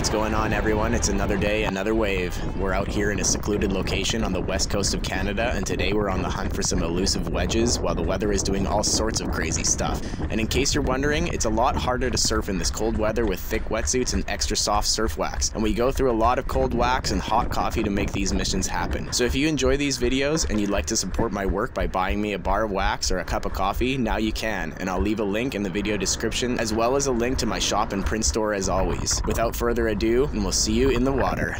What's going on, everyone? It's another day, another wave. We're out here in a secluded location on the west coast of Canada, and today we're on the hunt for some elusive wedges while the weather is doing all sorts of crazy stuff. And in case you're wondering, it's a lot harder to surf in this cold weather with thick wetsuits and extra soft surf wax. And we go through a lot of cold wax and hot coffee to make these missions happen. So if you enjoy these videos and you'd like to support my work by buying me a bar of wax or a cup of coffee, now you can. And I'll leave a link in the video description as well as a link to my shop and print store as always. Without further ado, and we'll see you in the water.